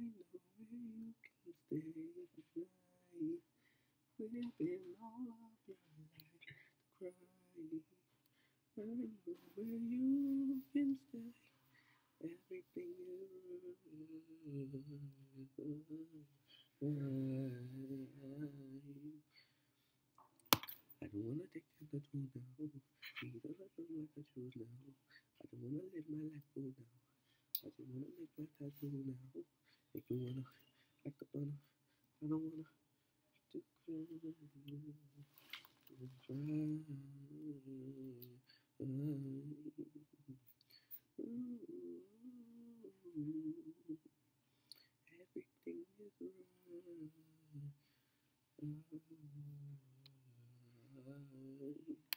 know where you can stay tonight. Been all of your life to cry. I know where you can stay. Everything is. I don't wanna take the control now. Either I don't like I choose now. I don't wanna live my life full now. I just wanna make my tattoo now. Make me wanna like the banner. I don't wanna do Everything is right.